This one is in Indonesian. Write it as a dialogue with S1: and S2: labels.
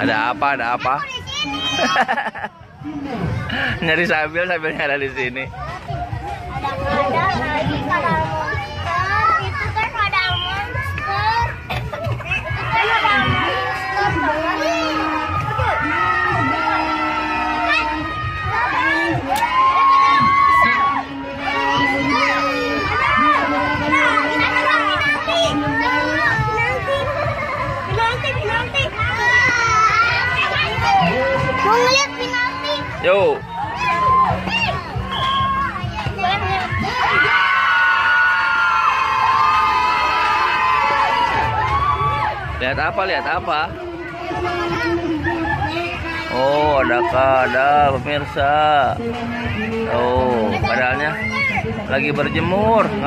S1: Ada apa? Ada apa? Nyari sambil sambil ada di sini.
S2: Ada lagi kadal monster.
S1: Yuk. Lihat apa? Lihat apa? Oh, ada kadal pemirsa. Oh, kadalnya lagi berjemur.